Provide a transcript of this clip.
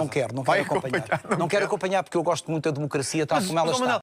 Não quero, não Vai quero acompanhar. acompanhar, não Não quero acompanhar porque eu gosto muito da democracia, tal Mas, como ela está.